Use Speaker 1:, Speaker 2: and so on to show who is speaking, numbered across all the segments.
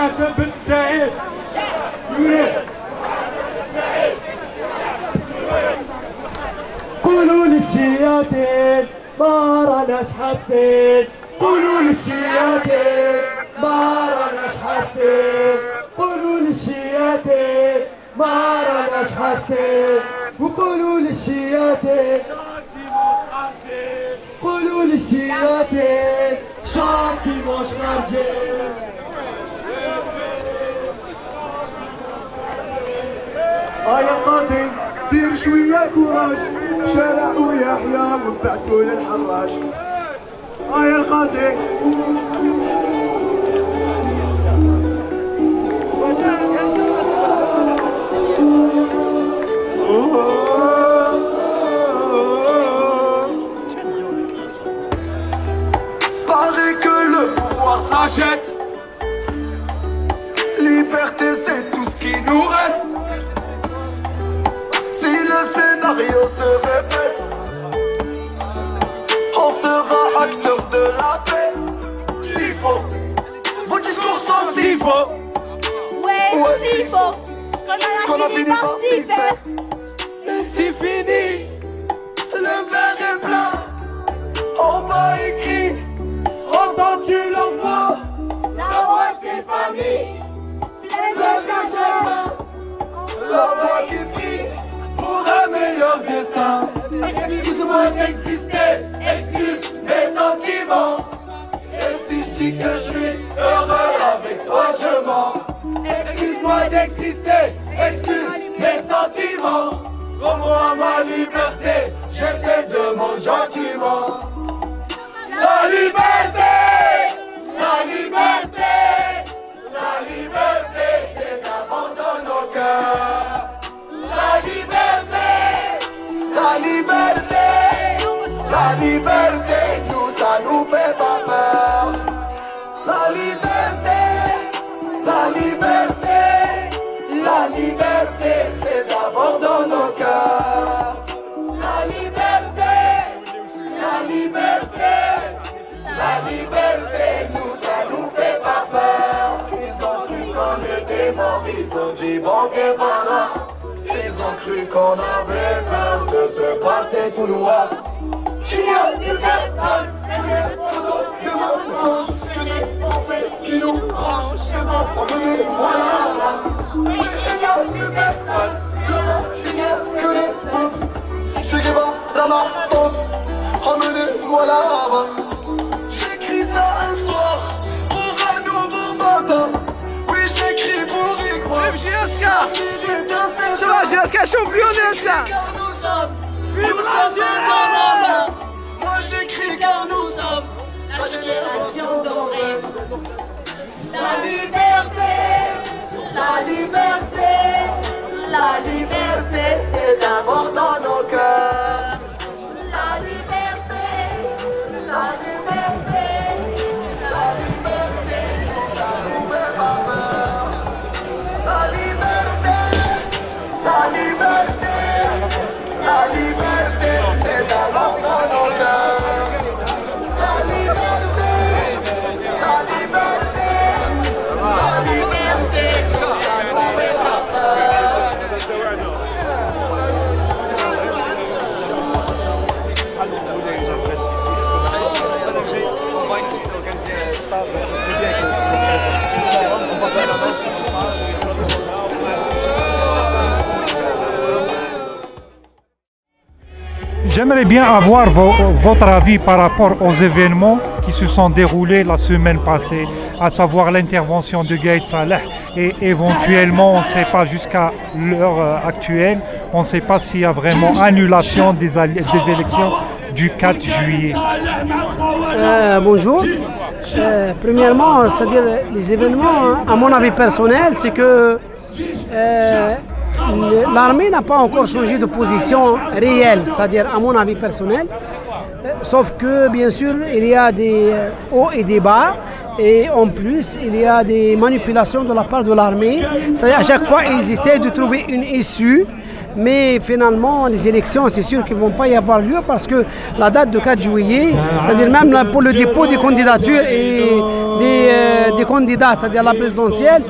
Speaker 1: حسن بن سعيد. قولوا للشياطين ما راناش حابسين قولوا للشياطين ما راناش حابسين قولوا للشياطين ما راناش حابسين وقولوا للشياطين قولوا للشياطين شاطي مش خارجين
Speaker 2: يا قاضي دير شوية كوراج شارع ويحيى وبعتوا للحراج اه يا القاضي Paraît que le pouvoir s'achète Liberté c'est tout ce qui nous reste scénario se répète. On sera acteur de la paix. S'il faut Vos discours sont si faux.
Speaker 3: Ouais,
Speaker 2: Ouais,
Speaker 3: s'il
Speaker 2: si
Speaker 3: faut. qu'on en a fini par s'y faire.
Speaker 2: Et c'est fini Le verre est plein. En bas écrit Entends-tu l'envoi
Speaker 3: La voix de ses familles, pleine de changement.
Speaker 2: La voix qui prie un meilleur destin. Excuse-moi d'exister, excuse mes sentiments. Et si je dis que je suis heureux avec toi, je mens. Excuse-moi d'exister, excuse mes sentiments. Rends-moi ma liberté, je te demande gentiment. La liberté, la liberté, la liberté, c'est dans nos cœurs. La liberté, la liberté, nous ça nous fait pas peur. La liberté, la liberté, la liberté, c'est d'abord dans nos cœurs. La liberté, la liberté, la liberté, nous ça nous fait pas peur. Ils ont cru qu'on était morts, ils ont dit bon que voilà. Ils ont cru qu'on avait peur de se passer tout noir. Il n'y a plus personne, des photos de mensonges, que des pensées qui nous rangent. C'est bon, voilà. Il n'y a plus personne, il n'y a que des pauvres. Va dans ma tombe, emmenez-moi là-bas. J'écris ça un soir pour un nouveau matin. Croire.
Speaker 4: Oscar
Speaker 2: Je
Speaker 4: Zobacz, Oscar championessa
Speaker 2: car nous sommes, nous sommes dans la main. Moi j'écris car nous sommes la génération dorée.
Speaker 3: La liberté, la liberté,
Speaker 2: La liberté, c'est d'abord dans nos cœurs.
Speaker 5: J'aimerais bien avoir vo- votre avis par rapport aux événements qui se sont déroulés la semaine passée, à savoir l'intervention de Gaël Saleh et éventuellement, on ne sait pas jusqu'à l'heure euh, actuelle, on ne sait pas s'il y a vraiment annulation des, des élections du 4 juillet.
Speaker 6: Euh, bonjour. Euh, premièrement, c'est-à-dire les événements, hein, à mon avis personnel, c'est que l'armée n'a pas encore changé de position réelle, c'est-à-dire à mon avis personnel. Sauf que, bien sûr, il y a des euh, hauts et des bas. Et en plus, il y a des manipulations de la part de l'armée. C'est-à-dire, à chaque fois, ils essaient de trouver une issue. Mais finalement, les élections, c'est sûr qu'ils ne vont pas y avoir lieu parce que la date de 4 juillet, c'est-à-dire même pour le dépôt des candidatures et des, euh, des candidats, c'est-à-dire la présidentielle,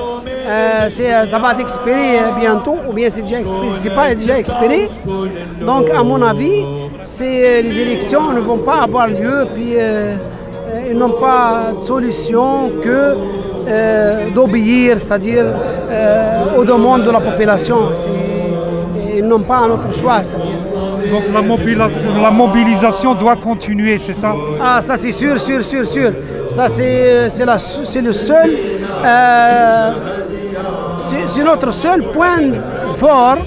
Speaker 6: euh, c'est- ça va être expiré euh, bientôt, ou bien c'est déjà expiré, c'est pas déjà expiré. Donc, à mon avis, c'est- les élections ne vont pas avoir lieu, puis euh, euh, ils n'ont pas de solution que euh, d'obéir, c'est-à-dire euh, aux demandes de la population. Ils n'ont pas un autre choix, c'est-à-dire.
Speaker 5: Donc la, mobila- la mobilisation doit continuer, c'est ça?
Speaker 6: Ah, ça c'est sûr, sûr, sûr, sûr. Ça c'est le seul, euh, c'est notre seul point fort,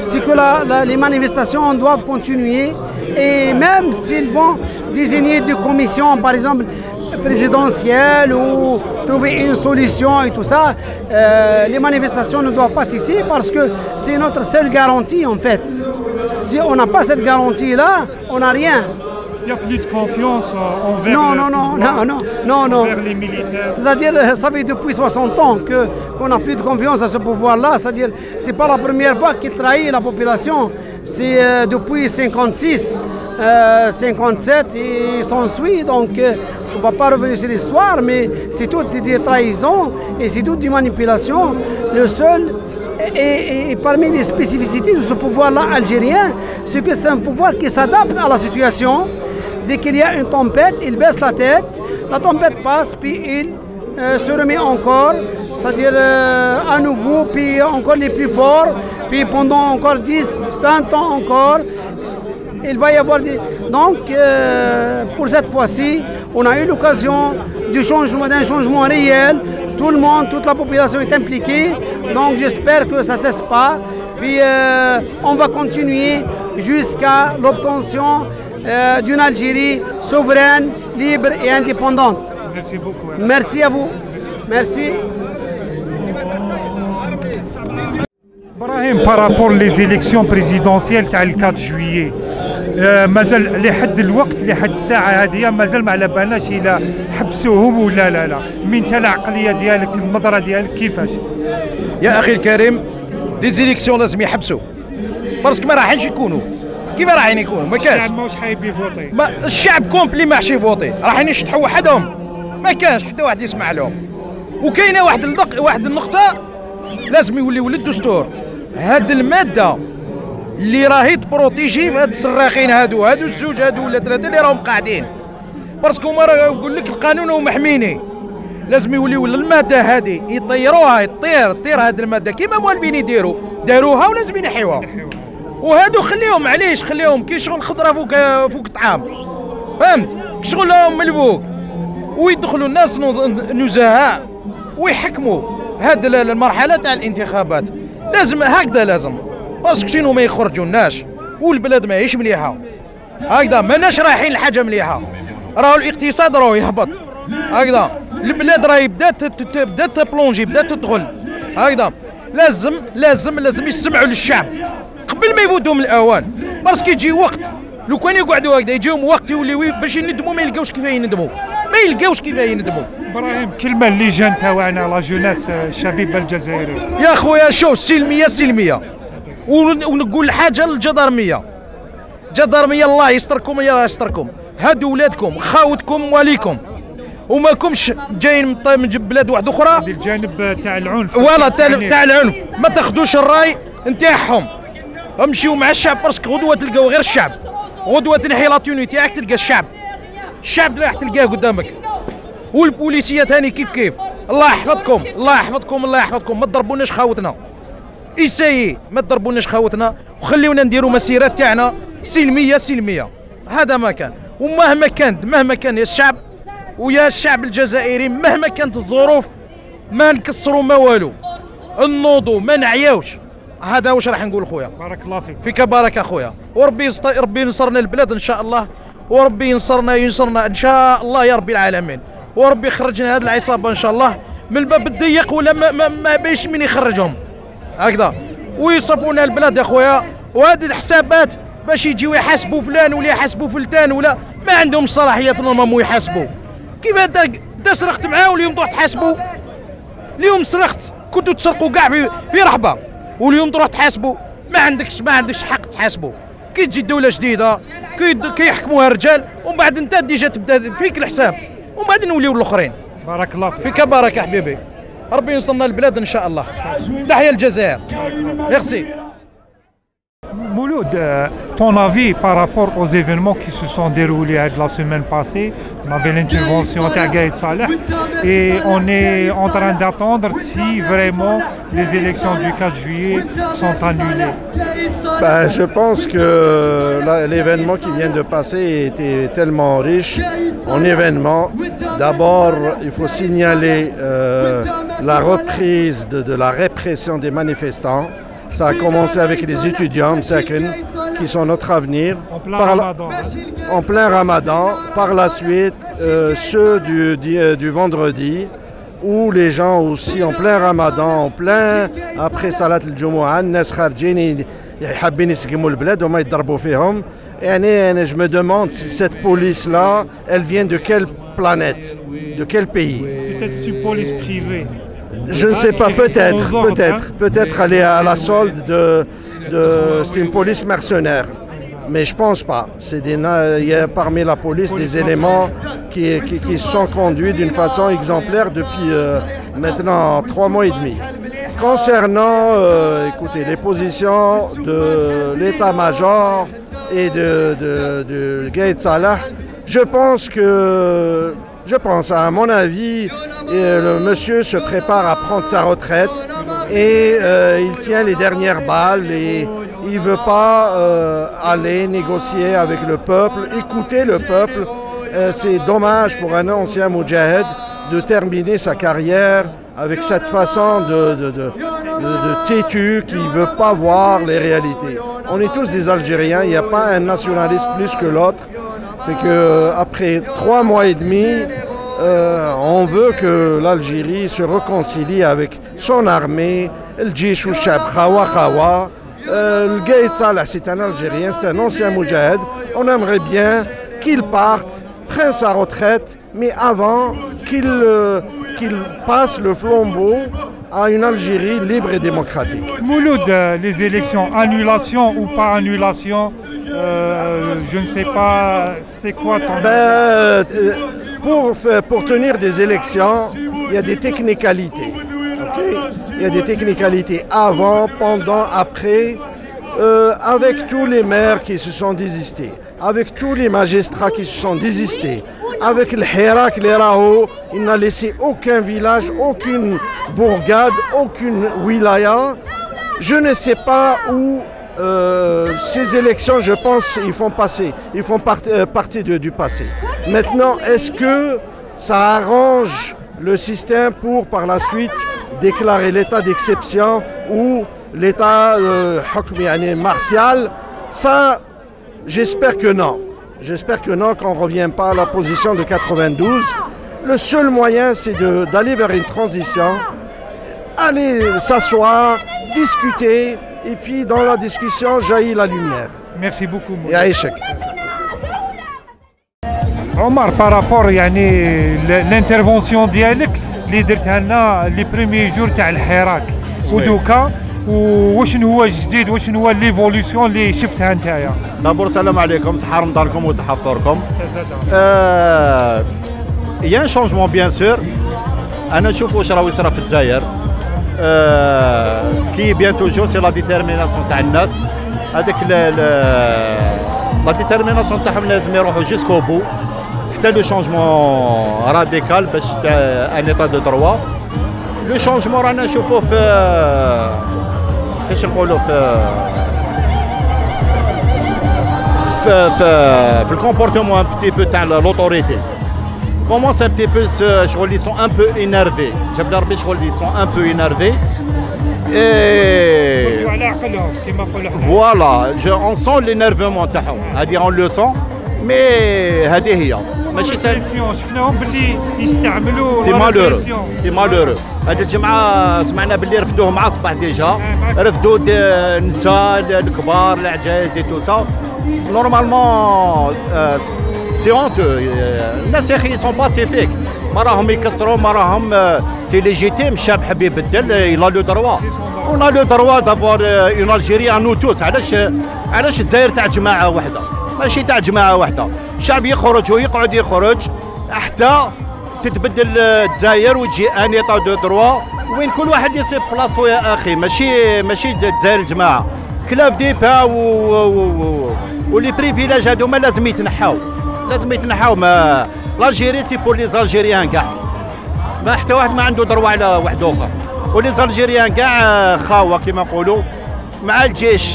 Speaker 6: c'est que les manifestations doivent continuer et même s'ils vont désigner des commissions, par exemple présidentielles ou trouver une solution et tout ça, euh, les manifestations ne doivent pas cesser parce que c'est notre seule garantie en fait. Si on n'a pas cette garantie-là, on n'a rien.
Speaker 5: Il n'y a plus de confiance euh, envers
Speaker 6: Non, non, non, non, non, non, non.
Speaker 5: les militaires.
Speaker 6: C'est-à-dire, euh, ça fait depuis 60 ans qu'on n'a plus de confiance à ce pouvoir-là. C'est-à-dire, c'est pas la première fois qu'il trahit la population. C'est euh, depuis 56, euh, 57 et s'ensuit. Donc, euh, on va pas revenir sur l'histoire, mais c'est tout des, trahisons et c'est tout des manipulations. Le seul et, parmi les spécificités de ce pouvoir-là algérien, c'est que c'est un pouvoir qui s'adapte à la situation. Dès qu'il y a une tempête, il baisse la tête, la tempête passe, puis il euh, se remet encore, c'est-à-dire euh, à nouveau, puis encore les plus forts, puis pendant encore 10, 20 ans encore, il va y avoir des... Donc, euh, pour cette fois-ci, on a eu l'occasion d'un changement, changement réel. Tout le monde, toute la population est impliquée. Donc, j'espère que ça ne cesse pas. Puis, euh, on va continuer jusqu'à l'obtention euh, d'une Algérie souveraine, libre et indépendante.
Speaker 5: Merci beaucoup.
Speaker 6: Merci à vous. Merci.
Speaker 5: Brahim, par rapport aux élections présidentielles, tu as le 4 juillet. مازال لحد الوقت لحد الساعة هذه مازال ما على بالناش إلا حبسوهم ولا لا لا. من تا العقلية ديالك النظره ديالك كيفاش؟
Speaker 7: يا أخي الكريم لي زيليكسيون لازم يحبسوا. باسكو ما راحينش يكونوا. كيف رايحين يكونوا؟ ما كانش
Speaker 5: الشعب ماهوش حايب يفوتي
Speaker 7: ما الشعب كومبلي ما يفوتي رايحين يشطحوا وحدهم. ما كانش حتى واحد يسمع لهم. وكاينة واحد. واحد النقطة لازم يولي ولد الدستور هاد المادة اللي راهي تبروتيجي في هاد الصراخين هادو. هادو الزوج هادو ولا ثلاثة اللي راهم قاعدين. باسكو هما راه يقول لك القانون هو محميني. لازم يوليو الماده هذه يطيروها يطير طير هذه المادة. كيما موالفين يديروا. داروها ولازم ينحيوها. وهادو خليهم معليش خليهم؟ كي شغل خضرة فوق فوق الطعام فهمت؟ شغلهم من الفوق ويدخلوا الناس نزهاء. ويحكموا. هاد ال- المرحلة تاع الانتخابات. لازم هكذا لازم. باسكو شنو ما يخرجوناش والبلاد ماهيش مليحة. هكذا ماناش رايحين لحاجة مليحة. راهو الاقتصاد راهو يهبط. هكذا البلاد راهي بدات بدات تبلونجي بدات تدخل. هكذا لازم لازم لازم يسمعوا للشعب. قبل ما يفوتوا من الأوان. باسكو يجي وقت لو كان يقعدوا هكذا يجيهم وقت يوليو باش يندموا ما يلقاوش كيف يندموا. ما يلقاوش كيف يندموا.
Speaker 5: إبراهيم كلمة اللجان تاعنا لا جوناس آه، الشبيبه الجزائريه
Speaker 7: يا خويا شوف سلمية سلمية. ونقول حاجة للجدارميه جدارميه الله يستركم الله يستركم. هادو ولادكم خاوتكم مواليكم وماكمش جايين من بلاد واحدة
Speaker 5: أخرى؟ الجانب آه، تاع العنف.
Speaker 7: ولا تاع
Speaker 5: يعني
Speaker 7: تاع العنف. ما تاخذوش الراي نتاعهم امشيو مع الشعب باسكو غدوة تلقاو غير الشعب. غدوة تنحي لا توني تاعك تلقى الشعب. الشعب راح تلقاه قدامك. والبوليسية ثاني كيف كيف؟ الله يحفظكم الله يحفظكم الله يحفظكم. ما تضربوناش خاوتنا. ايسايي ما تضربوناش خاوتنا وخليونا نديروا مسيرات تاعنا سلمية سلمية. هذا ما كان. ومهما كانت مهما كان يا الشعب ويا الشعب الجزائري مهما كانت الظروف ما نكسروا ما والو. نوضوا ما نعياوش. هذا واش راح نقول خويا؟
Speaker 5: بارك الله فيك.
Speaker 7: فيك بارك اخويا وربي يست... ربي ينصرنا البلاد إن شاء الله. وربي ينصرنا ينصرنا إن شاء الله يا رب العالمين. وربي يخرجنا هذه العصابة إن شاء الله من الباب الضيق ولا ما, ما, ما بيش من يخرجهم. هكذا. ويصفونا البلاد يا خويا. وهذه الحسابات باش يجيو يحاسبوا فلان ولا يحاسبوا فلتان ولا ما عندهمش صلاحيات نورمالمون يحاسبوا. كيف انت انت سرقت معاه واليوم تروح تحاسبوا؟ اليوم سرقت كنتوا تسرقوا كاع في في رحبة. واليوم تروح تحاسبوا. ما عندكش ما عندكش حق تحاسبوا. كي تجي دوله جديدة كي كيحكموها الرجال ومن بعد انت ديجا تبدا فيك الحساب. ومن بعد نوليو الاخرين
Speaker 5: بارك الله فيك.
Speaker 7: فيك بركة حبيبي. ربي يوصلنا البلاد إن شاء الله. تحية الجزائر. ميرسي.
Speaker 5: Mouloud, euh, ton avis par rapport aux événements qui se sont déroulés euh, la semaine passée, on avait l'intervention de Saleh et on est en train d'attendre si vraiment les élections du 4 juillet sont annulées.
Speaker 8: Ben, je pense que là, l'événement qui vient de passer était tellement riche en événements. D'abord, il faut signaler euh, la reprise de, de la répression des manifestants. Ça a commencé avec les étudiants qui sont notre avenir.
Speaker 5: En plein ramadan. Hein.
Speaker 8: En plein ramadan. Par la suite, euh, ceux du, euh, du, vendredi, où les gens aussi en plein ramadan, en plein après Salat al-Jumu'ah, je me demande si cette police-là, elle vient de quelle planète, de quel pays?
Speaker 5: Peut-être une police privée.
Speaker 8: Je ne sais pas, peut-être, peut-être,
Speaker 5: hein.
Speaker 8: peut-être aller à la solde de, de c'est une police mercenaire. Mais je pense pas. C'est des, il y a parmi la police des éléments qui, qui, qui sont conduits d'une façon exemplaire depuis euh, maintenant trois mois et demi. Concernant, euh, écoutez, les positions de l'état-major et de, de, de Gaïd Salah, je pense que, je pense, à mon avis, euh, le monsieur se prépare à prendre sa retraite et euh, il tient les dernières balles et il ne veut pas euh, aller négocier avec le peuple, écouter le peuple. C'est dommage pour un ancien Moudjahed de terminer sa carrière avec cette façon de- de têtu qui ne veut pas voir les réalités. On est tous des Algériens, il n'y a pas un nationaliste plus que l'autre. Fait que euh, après trois mois et demi, euh, on veut que l'Algérie se réconcilie avec son armée, le Djish ou Chab, Khawa Khawa. Euh, le Salah, c'est un Algérien, c'est un ancien Moudjahed. On aimerait bien qu'il parte, prenne sa retraite, mais avant qu'il passe le flambeau à une Algérie libre et démocratique.
Speaker 5: Mouloud, euh, les élections, annulation ou pas annulation, euh, je ne sais pas, c'est quoi ton...
Speaker 8: Ben, euh, pour, pour tenir des élections, il y a des technicalités. Il y a des technicalités avant, pendant, après, euh, avec tous les maires qui se sont désistés, avec tous les magistrats qui se sont désistés, avec le Hirak, les il n'a laissé aucun village, aucune bourgade, aucune wilaya. Je ne sais pas où euh, ces élections, je pense, ils font passer, ils font euh, partie du passé. Maintenant, est-ce que ça arrange le système pour par la suite déclarer l'état d'exception ou l'état euh, martial? Ça, j'espère que non. J'espère que non, qu'on ne revient pas à la position de 92. Le seul moyen, c'est de- d'aller vers une transition aller s'asseoir, discuter, et puis dans la discussion jaillit la lumière.
Speaker 5: Merci beaucoup. Mouloud.
Speaker 8: Et à échec.
Speaker 5: عمر بارابور يعني ل- الانترفونسيون ديالك اللي درتها لنا لي بريمي جور تاع الحراك ودوكا وشنو هو الجديد وشنو هو ليفوليسيون اللي شفتها نتايا
Speaker 9: دابور السلام عليكم صحة رمضانكم وصحة فطوركم. آه يا شونجمون بيان سور أنا نشوف واش راه يصرا في الجزائر. آه سكي بيان توجور سي لا ديتيرميناسيون تاع الناس. هذاك لا ديتيرميناسيون تاعهم لازم يروحوا جيسكو بو حتى لو شونجمون راديكال باش ان ايتا دو دروا لو شونجمون رانا نشوفوه في كيفاش نقولوا في في في في الكومبورتمون ان بتي بو تاع لوتوريتي commence un petit peu ce شغل ils sont un peu énervés جاب ربي شغل ils sont un peu énervés et
Speaker 5: على عقلهم كما نقولوا حنا.
Speaker 9: voilà je, on sent l'énervement تاعهم هذه on le sent Mais هذه هي. ماشي سهل.
Speaker 5: شفناهم باللي يستعملوا
Speaker 9: سي مالورو. سي مالورو هذه الجمعة سمعنا باللي رفدوه مع الصباح ديجا رفدوا د- النساء الكبار العجائز تو سا نورمالمون سي هونتو الناس يا أخي sont pacifiques. ما راهم يكسروا ما راهم سي ليجيتيم الشعب حب يبدل إلى لو دروا اون لو دروا دافوار اون الجيري ان نو توس علاش علاش الجزائر تاع جماعة واحدة ماشي تاع جماعة واحدة الشعب يخرج ويقعد يخرج. حتى تتبدل الجزائر وتجي ان ايطا دو دروا. وين كل واحد يصيب بلاصتو يا أخي. ماشي ماشي الجزائر الجماعه كلاب ديبا و, و... ولي بريفيلاج هذوما لازم يتنحاو. لازم يتنحاو. ما الجيري سي بور لي زالجيريان كاع. ما حتى واحد ما عنده ضروه على واحد آخر. ولي زالجيريان كاع خاوة كما نقولوا. مع الجيش.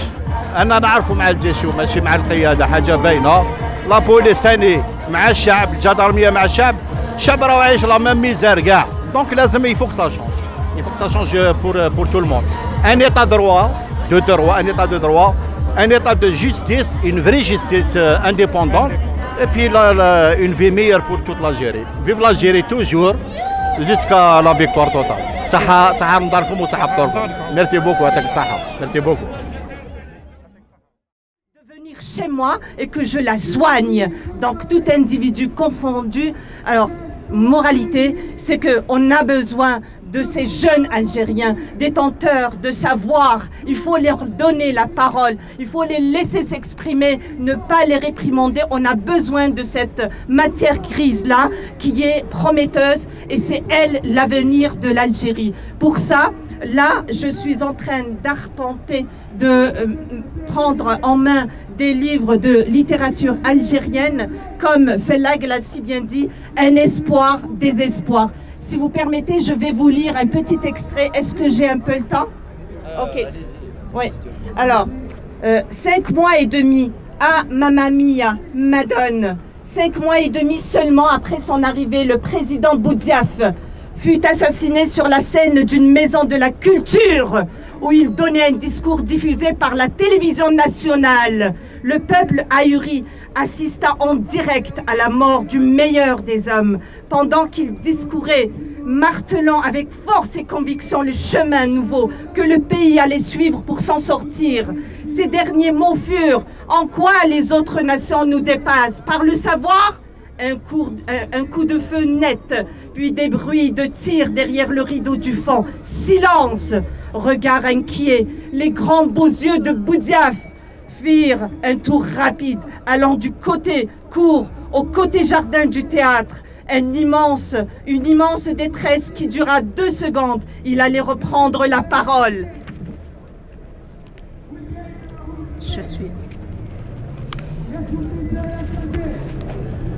Speaker 9: أنا نعرفوا مع الجيش وماشي مع القيادة حاجة باينة لا بوليس ثاني مع الشعب الجدارميه مع الشعب الشعب راه عايش لا ميم ميزار كاع دونك لازم يفوك سا شونج يفوك سا شونج بور بور تو الموند ان ايتا دروا دو دروا ان ايتا دو دروا état de justice, une vraie justice euh, indépendante, et puis la, la, une vie meilleure pour toute l'Algérie. Vive l'Algérie toujours, jusqu'à. صحة صحة مداركم وصحة فطوركم. Merci beaucoup, يعطيك الصحة. Merci beaucoup.
Speaker 10: Moi et que je la soigne. Donc tout individu confondu. Alors, moralité, c'est qu'on a besoin de ces jeunes Algériens, détenteurs de savoir. Il faut leur donner la parole, il faut les laisser s'exprimer, ne pas les réprimander. On a besoin de cette matière grise-là qui est prometteuse et c'est elle l'avenir de l'Algérie. Pour ça, là, je suis en train d'arpenter, de euh, prendre en main des livres de littérature algérienne, comme Fellag l'a si bien dit, un espoir, désespoir. Si vous permettez, je vais vous lire un petit extrait. Est-ce que j'ai un peu le temps? Ok. Oui. Alors, euh, cinq mois et demi à Mamma Mia, Madone. Cinq mois et demi seulement après son arrivée, le président Boudiaf fut assassiné sur la scène d'une maison de la culture où il donnait un discours diffusé par la télévision nationale. Le peuple ahuri assista en direct à la mort du meilleur des hommes pendant qu'il discourait, martelant avec force et conviction le chemin nouveau que le pays allait suivre pour s'en sortir. Ces derniers mots furent En quoi les autres nations nous dépassent? Par le savoir un coup, de feu net, puis des bruits de tirs derrière le rideau du fond. Silence Regard inquiet, les grands beaux yeux de Boudiaf firent un tour rapide, allant du côté court au côté jardin du théâtre. Une immense détresse qui dura deux secondes. Il allait reprendre la parole. Je suis.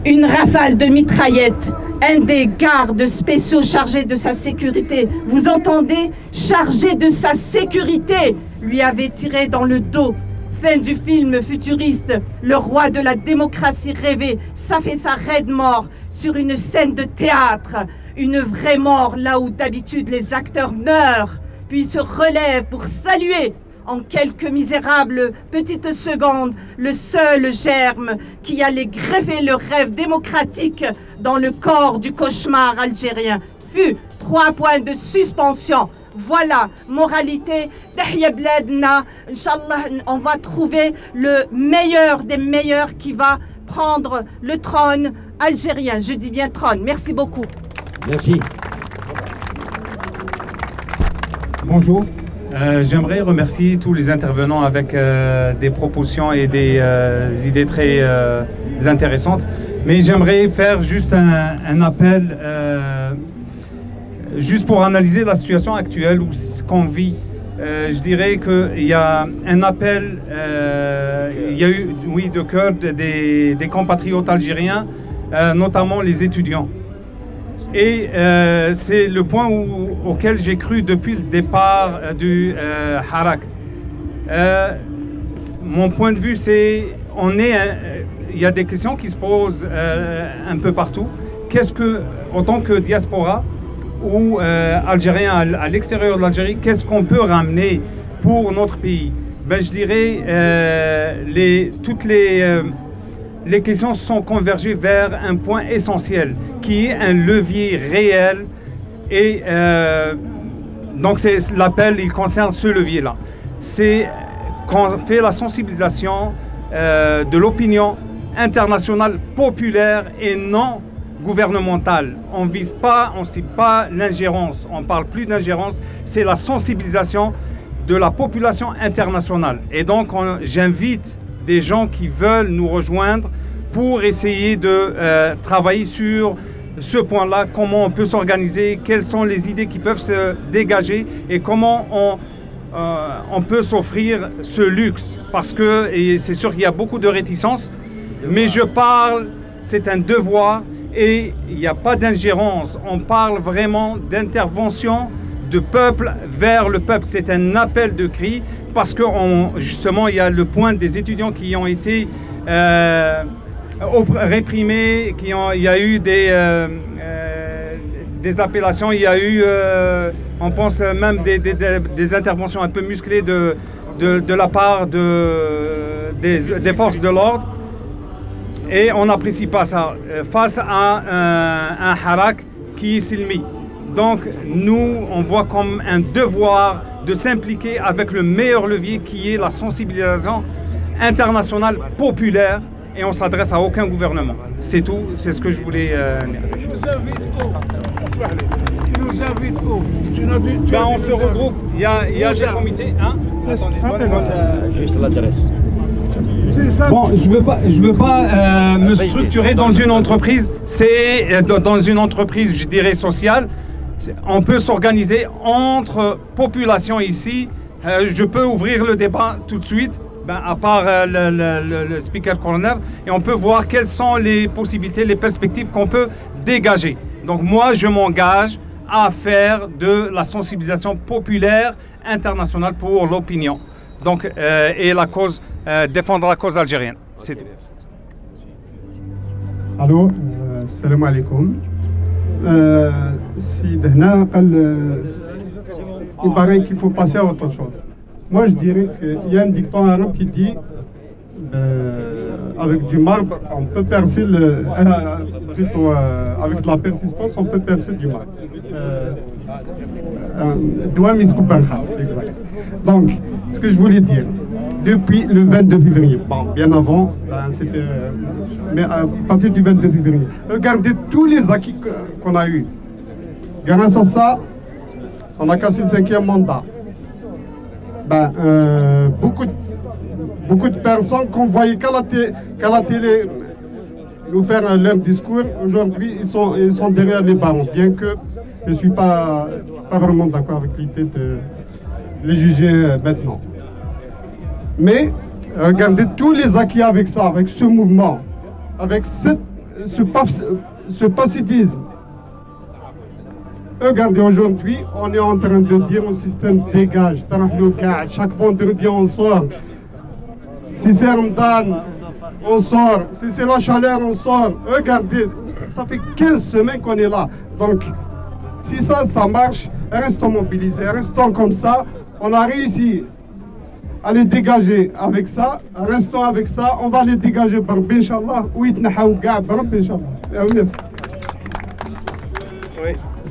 Speaker 10: Une rafale de mitraillettes, un des gardes spéciaux chargés de sa sécurité, vous entendez, chargé de sa sécurité, lui avait tiré dans le dos. Fin du film futuriste, le roi de la démocratie rêvée, ça fait sa raide mort sur une scène de théâtre, une vraie mort là où d'habitude les acteurs meurent, puis se relèvent pour saluer en quelques misérables petites secondes le seul germe qui allait greffer le rêve démocratique dans le corps du cauchemar algérien fut trois points de suspension. Voilà, moralité, on va trouver le meilleur des meilleurs qui va prendre le trône algérien. Je dis bien trône. Merci beaucoup.
Speaker 11: Merci. Bonjour. Euh, J'aimerais remercier tous les intervenants avec euh, des propositions et des euh, idées très intéressantes. Mais j'aimerais faire juste un, appel, juste pour analyser la situation actuelle ou ce qu'on vit. je dirais qu'il y a un appel, il y a eu, oui, de cœur des compatriotes algériens, notamment les étudiants. Et euh, c'est le point auquel j'ai cru depuis le départ euh, du euh, Harak. mon point de vue, c'est on est, il y a des questions qui se posent un peu partout. Qu'est-ce que, en tant que diaspora ou algérien à l'extérieur de l'Algérie, qu'est-ce qu'on peut ramener pour notre pays? Ben, je dirais les, toutes les les questions sont convergées vers un point essentiel, qui est un levier réel. Et euh, donc, l'appel, il concerne ce levier-là. C'est qu'on fait la sensibilisation euh, de l'opinion internationale populaire et non gouvernementale. On ne vise pas, on ne pas l'ingérence, on ne parle plus d'ingérence, c'est la sensibilisation de la population internationale. Et donc j'invite des gens qui veulent nous rejoindre pour essayer de euh, travailler sur ce point-là, comment on peut s'organiser, quelles sont les idées qui peuvent se dégager et comment on, euh, on peut s'offrir ce luxe. Parce que, et c'est sûr qu'il y a beaucoup de réticences, mais je parle, c'est un devoir et il n'y a pas d'ingérence. On parle vraiment d'intervention de peuple vers le peuple. C'est un appel de cri parce que justement, il y a le point des étudiants qui ont été euh, réprimés, qui il y a eu des, euh, euh, des appellations, il y a eu, on pense même des, interventions un peu musclées de, la part de, des, forces de l'ordre. Et on n'apprécie pas ça face à un, harak qui est silmi. Donc nous, on voit comme un devoir de s'impliquer avec le meilleur levier qui est la sensibilisation internationale populaire et on s'adresse à aucun gouvernement. C'est tout, c'est ce que je voulais euh, dire. Tu nous invites où ben, On se regroupe, il y a, il y a des comités. Hein? Juste l'adresse. Bon, je veux pas, je veux pas euh, me structurer dans une entreprise. C'est euh, dans une entreprise, je dirais sociale on peut s'organiser entre populations ici. Euh, je peux ouvrir le débat tout de suite, ben, à part euh, le, speaker corner, et on peut voir quelles sont les possibilités, les perspectives qu'on peut dégager. Donc moi, je m'engage à faire de la sensibilisation populaire internationale pour l'opinion. Donc, euh, et la cause, défendre la cause algérienne. C'est tout.
Speaker 12: Allô, salam alaikum. Si هنا il paraît qu'il faut passer à autre chose. Moi je dirais qu'il y a un dicton arabe qui dit euh, avec du marbre on peut percer le euh, plutôt euh, avec de la persistance on peut percer du marbre. Donc ce que je voulais dire depuis le 22 février. Bon, bien avant, ben, c'était. Mais à partir du 22 février. Regardez tous les acquis qu'on a eus. Grâce à ça, on a cassé le cinquième mandat. Ben, euh, beaucoup, beaucoup de personnes qu'on voyait qu'à la, télé nous faire leur discours, aujourd'hui, ils sont, ils sont derrière les barons, bien que je ne suis pas, pas vraiment d'accord avec l'idée de les juger maintenant. Mais regardez tous les acquis avec ça, avec ce mouvement, avec ce, pacifisme. Regardez, aujourd'hui, on est en train de dire au système dégage, chaque vendredi on sort. Si c'est Ramadan, on sort. Si c'est la chaleur, on sort. Regardez, ça fait 15 semaines qu'on est là. Donc, si ça, ça marche, restons mobilisés, restons comme ça. On a réussi à les dégager avec ça. Restons avec ça. On va les dégager par Inch'Allah. Ah oui, Inch'Allah.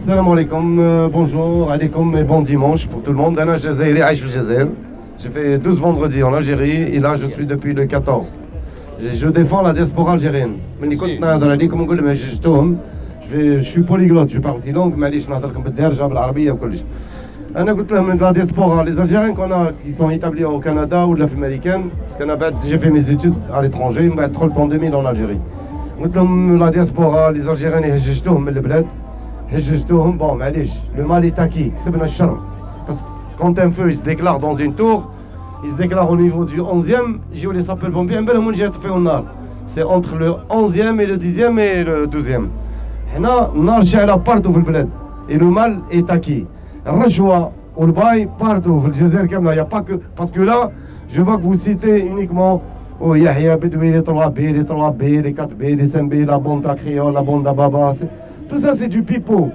Speaker 13: Salam alaikum, euh, bonjour, alaikum et bon dimanche pour tout le monde. Dana Jazairi, Aïch Jazair. J'ai fait 12 vendredis en Algérie et là je suis depuis le 14. Je, je défends la diaspora algérienne. Je suis polyglotte, je parle six langues, mais je n'ai pas de l'arabie et tout les Algériens qui sont établis au Canada ou à l'Afrique américaine, parce que j'ai fait mes études à l'étranger, mais trop le pandémie en Algérie. La diaspora, les Algériens, bon, le mal est acquis, c'est Parce que quand un feu se déclare dans une tour, il se déclare au niveau du 11e, j'ai eu les sapeurs pompiers, c'est entre le 11e et le 10e et le 12e. Et le mal est acquis. Rajwa ou le bail partout, le Jazer il n'y a pas que. Parce que là, je vois que vous citez uniquement oh, Yahya Bedoui, les 3B, les 3B, les 4B, les 5B, la bande à créole, la bande à baba. Tout ça, c'est du pipeau.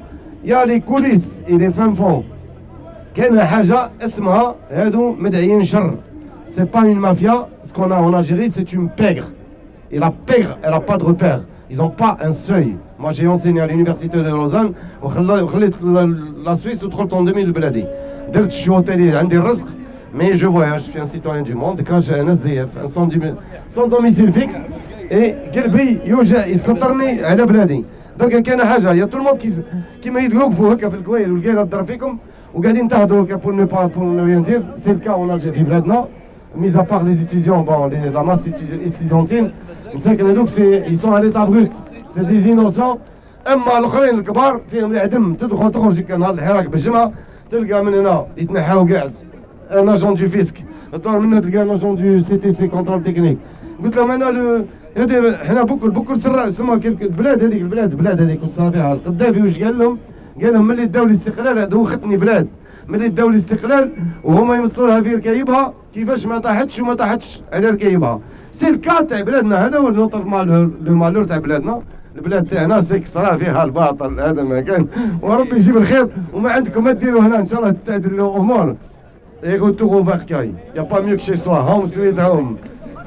Speaker 13: Il y a les coulisses et les fins fonds. كان حاجة اسمها هادو مدعيين شر c'est pas une mafia ce qu'on a en Algérie c'est une pègre et la pègre elle n'a pas de repère ils n'ont pas un seuil moi j'ai enseigné à l'université de Lausanne la Suisse تدخل en 2000 بلادي درت الشوطيلي عندي الرزق Mais je voyage, je suis un citoyen du monde, quand j'ai un SDF, un sans, sans domicile fixe, et قلبي يوجع يسطرني على بلادي درك كان حاجه يا طول الموند كيما يوقفوا هكا في الكوايل والكايره تضرب فيكم وقاعدين تهضروا هكا بور نو با بور نو ريان دير سي الكا اون الجيري في بلادنا mis à part les étudiants, bon, les, la masse étudiantine, مساكن هذوك سي ils sont à l'état brut, C'est des innocents أما الأخرين الكبار فيهم العدم تدخل تخرج نهار الحراك بالجمعة تلقى من هنا يتنحاو قاعد. ان اجون دو فيسك الدور منه تلقى ان اجون دو سي تي سي كونترول تكنيك قلت لهم أنا هذه حنا بكل بكل سراء سما البلاد هذيك البلاد البلاد هذيك صار فيها القذافي واش قال لهم؟ قال لهم ملي داو الاستقلال دوختني بلاد. ملي داو الاستقلال وهما يمصلوها في ركايبها كيفاش ما طاحتش وما طاحتش على ركايبها. سي الكا تاع بلادنا هذا هو النوتر لو مالور تاع بلادنا. البلاد تاعنا سيك صرا فيها الباطل هذا ما كان. وربي يجيب الخير وما عندكم ما ديروا هنا إن شاء الله تتعدل الأمور. اي روتور فاركاي يا با ميو كشي سوا هوم سويت هوم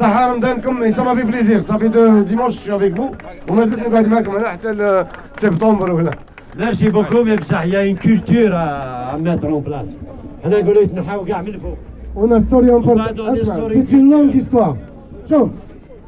Speaker 13: صحة رمضانكم سا في بليزير صافي دو ديمونش شو افيك فو وما زلت نقعد معكم هنا حتى سبتمبر ولا
Speaker 14: ميرسي بوكو مي بصح يا اون كولتور ا ميتر اون بلاس حنا نقولوا يتنحاو كاع من الفوق
Speaker 13: On a story importante. C'est une longue histoire. شوف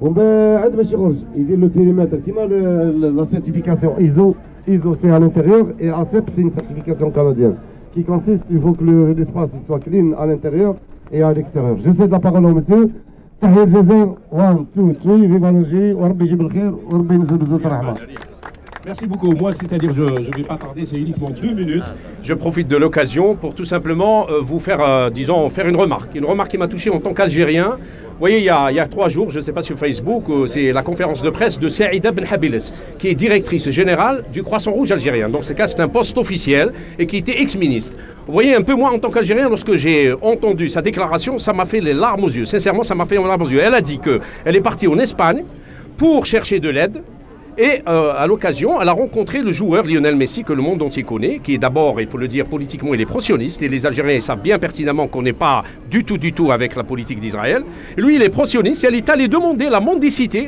Speaker 13: ومن بعد باش يخرج يدير لو بيريمتر كيما لا سيرتيفيكاسيون ايزو ISO c'est à l'intérieur et ACEP c'est une certification canadienne qui consiste, il faut que l'espace soit clean à l'intérieur et à l'extérieur. Je cède la parole au monsieur. تحية الجزائر 1 2 3 فيفا الجيري وربي يجيب الخير وربي ينزل بزوت الرحمة
Speaker 15: Merci beaucoup. Moi, c'est-à-dire, je ne vais pas tarder, c'est uniquement deux minutes. Je profite de l'occasion pour tout simplement euh, vous faire, euh, disons, faire une remarque. Une remarque qui m'a touché en tant qu'Algérien. Vous voyez, il y, a, trois jours, je ne sais pas sur Facebook, euh, c'est la conférence de presse de Saïda Ben Habiles, qui est directrice générale du Croissant Rouge algérien. Donc, c'est un poste officiel et qui était ex-ministre. Vous voyez, un peu moi, en tant qu'Algérien, lorsque j'ai entendu sa déclaration, ça m'a fait les larmes aux yeux. Sincèrement, ça m'a fait les larmes aux yeux. Elle a dit qu'elle est partie en Espagne pour chercher de l'aide et euh, à l'occasion, elle a rencontré le joueur Lionel Messi que le monde entier connaît, qui est d'abord, il faut le dire, politiquement, il est pro-sioniste. Et les Algériens savent bien pertinemment qu'on n'est pas du tout, du tout avec la politique d'Israël. Lui, il est pro-sioniste. Elle est allée demander la mendicité,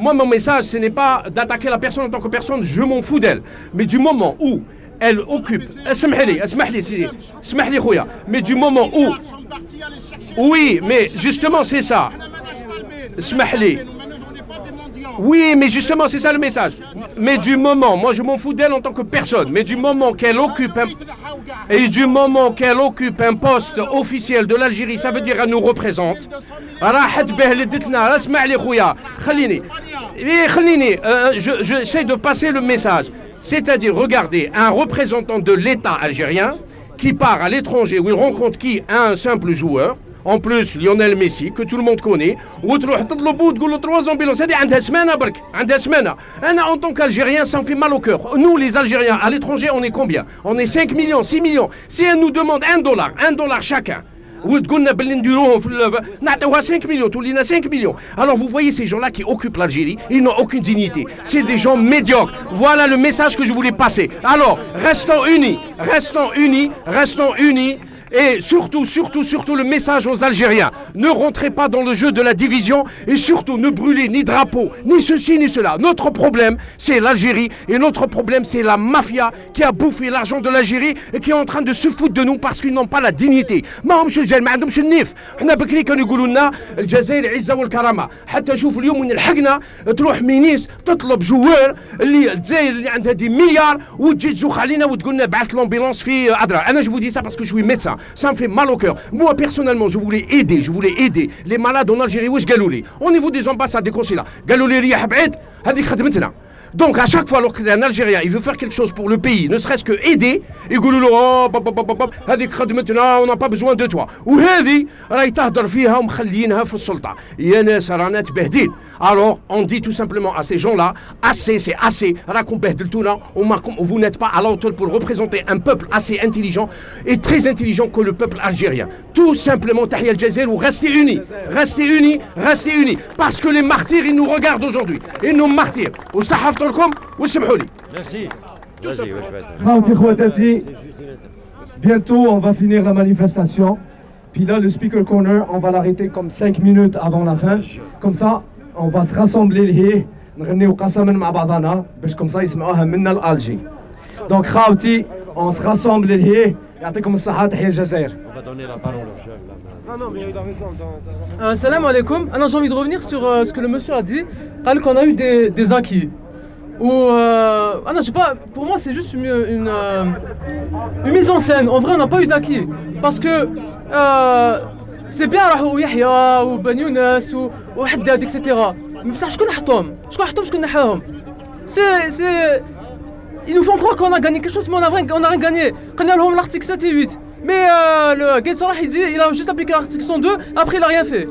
Speaker 15: Moi, mon message, ce n'est pas d'attaquer la personne en tant que personne, je m'en fous d'elle. Mais du moment où elle occupe, mais du moment où. Oui, mais justement, c'est ça. Oui, mais justement, c'est ça le message. Mais du moment, moi je m'en fous d'elle en tant que personne, mais du moment qu'elle occupe et du moment qu'elle occupe un poste officiel de l'Algérie, ça veut dire qu'elle nous représente. J'essaie de passer le message. C'est-à-dire, regardez, un représentant de l'État algérien qui part à l'étranger où il rencontre qui? Un simple joueur. En plus, Lionel Messi, que tout le monde connaît, وتروح تطلبوا وتقول له trois ambulances, هذه عندها سمانة برك، عندها سمانة. أنا en tant qu'Algérien, ça me fait mal au cœur. Nous, les Algériens, à l'étranger, on est combien On est 5 millions, 6 millions. Si elle nous demande 1 dollar, 1 dollar chacun, وتقولنا باللي نديروهم في نعطيوها 5 millions تولينا 5 millions alors vous voyez ces gens-là qui occupent l'Algérie ils n'ont aucune dignité c'est des gens médiocres voilà le message que je voulais passer alors restons unis restons unis restons unis et surtout, surtout, surtout le message aux Algériens. Ne rentrez pas dans le jeu de la division et surtout ne brûlez ni drapeau, ni ceci, ni cela. Notre problème, c'est l'Algérie et notre problème, c'est la mafia qui a bouffé l'argent de l'Algérie et qui est en train de se foutre de nous parce qu'ils n'ont pas la dignité. ما همش رجال ما عندهمش النيف حنا بكري كانوا يقولوا لنا الجزائر عزه والكرامه حتى شوف اليوم وين لحقنا تروح مينيس تطلب جوار اللي الجزائر اللي عندها دي مليار وتجي تزوخ علينا وتقول لنا بعث لومبيلونس في ادرا انا جو دي سا باسكو شوي ميدسان ça me fait mal au cœur. Moi, personnellement, je voulais aider, je voulais aider les malades en Algérie. Wesh Galouli Au niveau des ambassades, des consulats. Galouli ريح بعيد هذيك خدمتنا. Donc à chaque fois lorsqu'un Algérien il veut faire quelque chose pour le pays, ne serait-ce que aider, يقولوا له oh, bop, bop, bop, bop, هذيك خدمتنا on n'a pas besoin de toi. وهذه راهي تهدر فيها ومخلينها في السلطة. يا ناس رانا تبهدين. Alors on dit tout simplement à ces gens-là, assez c'est assez, راكم بهدلتونا وماكم vous n'êtes pas à la hauteur pour représenter un peuple assez intelligent et très intelligent que le peuple algérien. Tout simplement تحيا الجزائر ou restez unis, restez unis, restez unis parce que les martyrs ils nous regardent aujourd'hui. Ils nous martyrs. وصحفت لكم واسمحوا لي.
Speaker 14: Merci.
Speaker 1: Khawti, khwatati, bientôt on va finir la manifestation. Puis là, le speaker corner, on va l'arrêter comme 5 minutes avant la fin. Comme ça, on va se rassembler لهيه نغنيو قسما مع بعضنا باش comme ça يسمعوها منا الالجي. Donc خاوتي, on se rassemble لهيه يعطيكم الصحة تحية الجزائر.
Speaker 14: On va donner la parole au chef.
Speaker 1: Non, non, mais il a raison.
Speaker 16: Euh, salam alaikum. Alors j'ai envie de revenir sur euh, ce que le monsieur a dit. قال qu'on a eu des, des acquis. Ou euh, ah non, je sais pas. Pour moi, c'est juste une, une, euh, une mise en scène. En vrai, on n'a pas eu d'acquis parce que euh, c'est bien راحوا يحيى وبن يونس و- وحداد etc. Mais بصح شكون حطهم؟ شكون حطهم شكون نحاهم؟ C'est c'est ils nous font croire qu'on a gagné quelque chose, mais on n'a rien, on a rien gagné. قلنا لهم l'article 7 et 8. Mais euh, le Gates Salah, il dit il a juste appliqué l'article 102, après il a rien fait.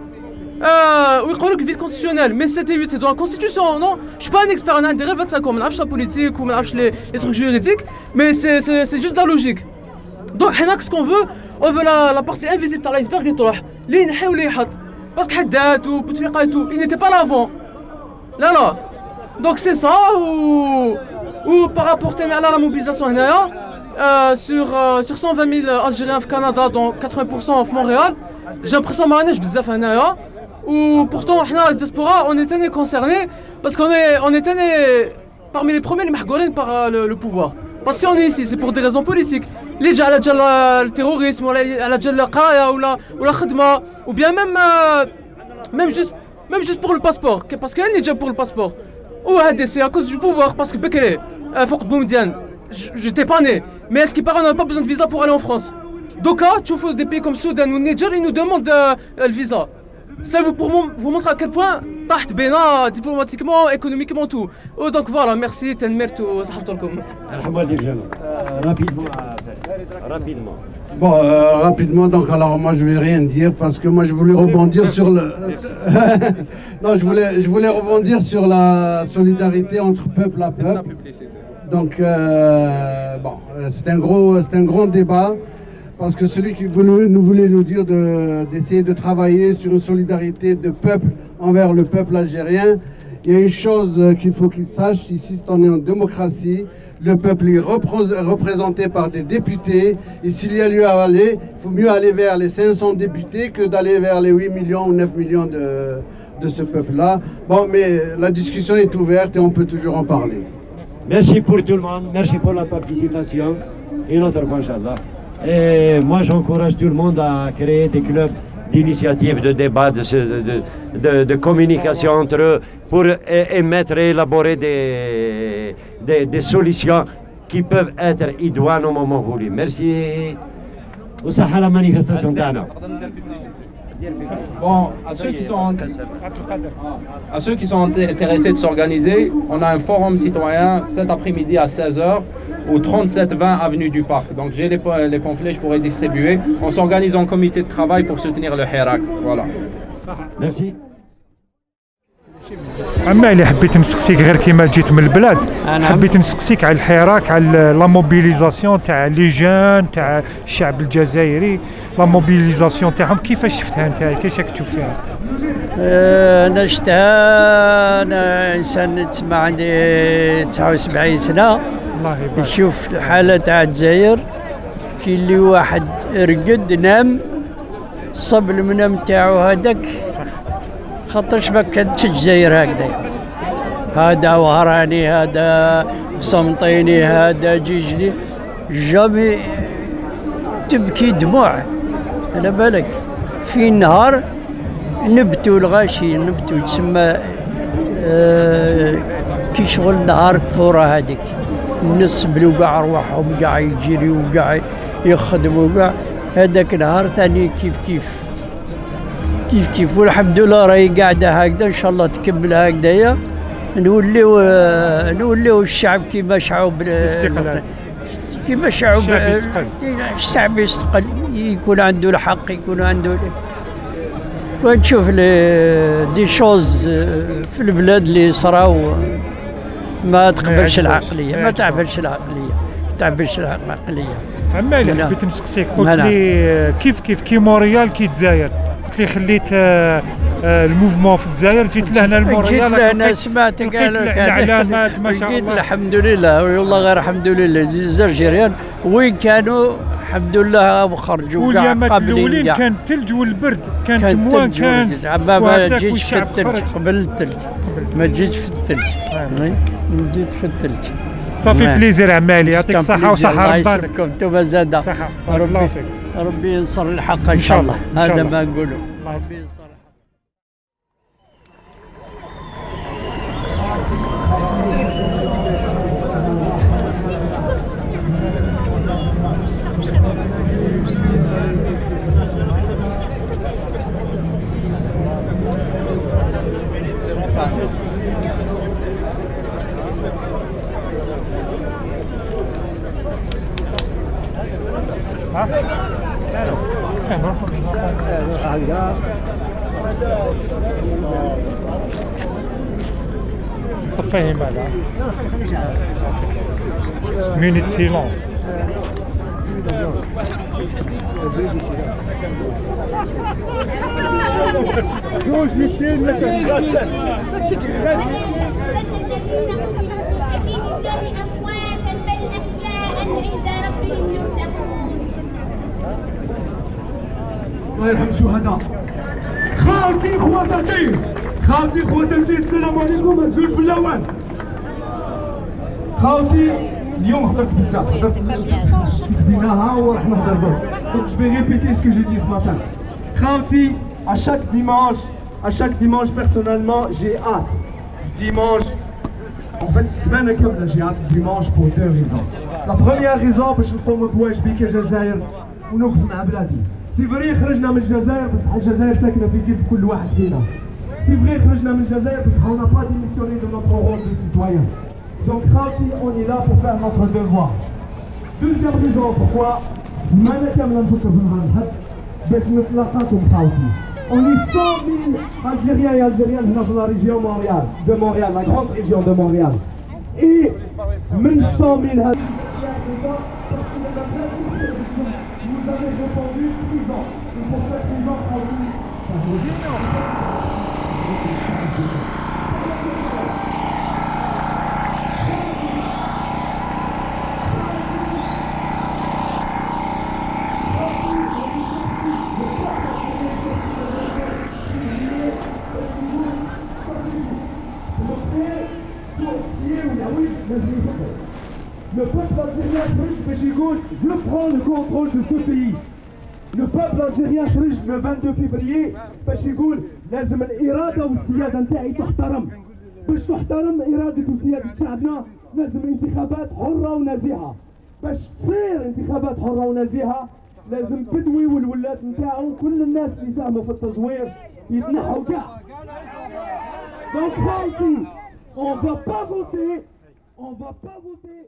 Speaker 16: Euh, oui, le vide constitutionnel, mais 7 et 8, c'est dans la constitution, non? Je suis pas un expert en intérêt, 25 ans, je la politique ou je les, les trucs juridiques, mais c'est juste la logique. Donc, ce qu'on veut, on veut la, la partie invisible de l'iceberg qui. Les ou les Parce que Haddad ou Bouteflika et tout, ils n'étaient pas là avant. Là, là. Donc, c'est ça, ou, ou par rapport à la mobilisation, euh, sur, euh, sur 120 000 Algériens au Canada, dont 80% à Montréal, j'ai l'impression que je suis où pourtant la diaspora on est était concernés parce qu'on est on était parmi les premiers les par euh, le, pouvoir. Parce qu'on est ici c'est pour des raisons politiques. Les gens euh, le terrorisme ou la ou la khidma ou bien même euh, même juste même juste pour le passeport. Parce qu'il y a déjà pour le passeport. Ou à c'est à cause du pouvoir parce que Bekele Fouq Boumdiane j'étais pas né. Mais est-ce qu'il paraît on n'a pas besoin de visa pour aller en France? Donc tu vois des pays comme Soudan ou Niger ils nous demandent le visa. Ça vous, pour vous montre à quel point Taht Bena, diplomatiquement, économiquement, tout. Oh, donc voilà, merci,
Speaker 14: Tenmert, Sahabtalkom. Euh, rapidement. Rapidement.
Speaker 17: Bon, euh, rapidement, donc alors moi je vais rien dire parce que moi je voulais rebondir sur le. non, je voulais, je voulais rebondir sur la solidarité entre peuple à peuple. Donc, euh, bon, c'est un, gros, un grand débat parce que celui qui nous voulait nous dire de- d'essayer de, travailler sur une solidarité de peuple envers le peuple algérien. Il y a une chose euh, qu'il faut qu'il sache, ici on est en démocratie, le peuple est représenté par des députés, et s'il y a lieu à aller, il faut mieux aller vers les 500 députés que d'aller vers les 8 millions ou 9 millions de, de ce peuple-là. Bon, mais la discussion est ouverte et on peut toujours en parler.
Speaker 14: Merci pour tout le monde, merci pour la participation. Fois, Inch'Allah. Et moi, j'encourage tout le monde à créer des clubs d'initiative, de débat, de, ce- de, de- de communication entre eux pour é- émettre et élaborer des, des, des solutions qui peuvent être idoines au moment voulu. Merci. وصحة la manifestation تاعنا.
Speaker 18: Bon, à ceux qui sont, à ceux qui sont inté- intéressés de s'organiser, on a un forum citoyen cet après-midi à 16h au 3720 avenue du Parc. Donc j'ai les, les pamphlets, je pourrais distribuer. On s'organise en comité de travail pour soutenir le Hirak. Voilà.
Speaker 14: Merci.
Speaker 5: أما اللي حبيت نسقسيك غير كيما جيت من البلاد. حبيت نسقسيك على الحراك على لا موبيليزاسيون تاع لي جون تاع الشعب الجزائري. لا موبيليزاسيون تاعهم كيفاش شفتها أنت؟ كيفاش راك تشوف فيها؟
Speaker 19: آه، أنا شفتها أنا إنسان تسمى عندي 79 سنة.
Speaker 5: الله يبارك.
Speaker 19: نشوف الحالة تاع الجزائر كي اللي واحد رقد نام صب المنام تاعو هذاك. خاطرش ما كانتش الجزائر هكذا. هذا وهراني هذا صمطيني هذا جيجلي. جامي تبكي دموع. على بالك. في نهار نبتوا الغاشي نبتوا تسمى آه كي شغل نهار الثورة هذيك. الناس بلو كاع رواحهم كاع يجريو كاع يخدموا كاع هذاك نهار ثاني كيف كيف. كيف كيف والحمد لله راهي قاعدة هكذا إن شاء الله تكمل هكذايا نوليو نوليو الشعب كيما شعوب
Speaker 5: استقلال.
Speaker 19: كيما شعوب
Speaker 5: الشعب يستقل.
Speaker 19: الشعب يستقل يكون عنده الحق يكون عنده كون تشوف لي- دي شوز آه، في البلاد اللي صراو ما تقبلش. العقلية
Speaker 5: ما
Speaker 19: تعبلش العقلية ما تعبلش العقلية
Speaker 5: عمالي. حبيت نسقسيك قلت. لي كيف كيف كي مونريال كي الجزائر قلت لي خليت آه، آه، الموفمون في الجزائر. جيت لهنا
Speaker 19: جيت
Speaker 5: لمونريال
Speaker 19: لهنا سمعت هذا-
Speaker 5: الإعلانات ما شاء الله.
Speaker 19: الحمد لله والله غير الحمد لله الجزائريين وين كانوا؟ الحمد لله خرجوا
Speaker 5: واليامات
Speaker 19: قابلين الأولين.
Speaker 5: كان الثلج والبرد كان تموان
Speaker 19: تلج
Speaker 5: كان
Speaker 19: والجزع. ما جيتش في الثلج. قبل الثلج ما جيتش في الثلج ما جيت في الثلج
Speaker 5: صافي بليزير عمالي يعطيك
Speaker 19: الصحه
Speaker 5: وصحة.
Speaker 19: ربي
Speaker 5: الله
Speaker 19: يسلمكم أنتم زاد.
Speaker 5: صحة. بارك
Speaker 19: ربي ينصر الحق
Speaker 5: إن
Speaker 19: شاء الله. هذا ما نقوله. ربي ينصر.
Speaker 5: طفيه ماذا مينيت سيلونس
Speaker 2: جوج ميتين
Speaker 1: الله يرحم الشهداء خالتي خواتاتي خالتي خواتاتي السلام عليكم الزوج في الاول خالتي اليوم هضرت بزاف هضرت بديناها وراح نهضر دوك دونك جو في ريبيتي سكو جي دي ce matin خالتي à chaque dimanche à chaque dimanche personnellement j'ai hâte dimanche En fait, السمانة كاملة j'ai hâte dimanche pour deux raisons. La première raison باش نقوم بواجبي كجزائر ونوقف مع بلادي. سيفري خرجنا من الجزائر بصح الجزائر ساكنة في قلب كل واحد فينا. سيفري خرجنا من الجزائر بصح اون با ديميسيوني دو نوتر رول دو سيتويان. دونك خالتي اوني لا بو فار نوتر ديفوار دوزيام ريزون بوكوا ما أنا كامل نفكر في نهار الحد باش نتلاقى مع خالتي اوني 100 الجيريان يا الجيريان هنا في لا ريجيون مونريال دو مونريال لا كرون ريجيون دو مونريال اي من 100 هاد avez répondu prison. Et pour cette prison, on dit... يقول je prends le contrôle de ce pays. Le peuple algérien خرج le 22 février باش يقول لازم الإرادة والسيادة نتاعي تحترم. باش تحترم إرادة وسيادة شعبنا لازم انتخابات حرة ونزيهة. باش تصير انتخابات حرة ونزيهة لازم بدوي والولاد نتاعو كل الناس اللي ساهموا في التزوير يتنحوا كاع. Donc خالتي on va pas voter, on va pas voter